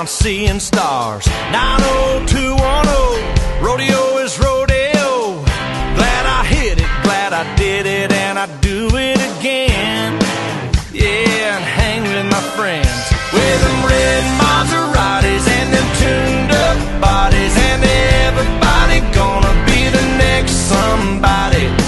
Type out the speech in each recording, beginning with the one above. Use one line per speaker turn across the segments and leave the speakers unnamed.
around seeing stars. 90210, rodeo is rodeo. Glad I hit it, glad I did it, and I do it again. Yeah, and hang with my friends with them red Maseratis and them tuned up bodies, and everybody gonna be the next somebody.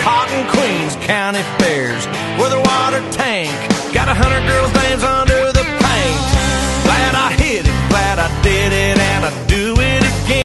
Cotton queens, county fairs, with a water tank. Got a hundred girls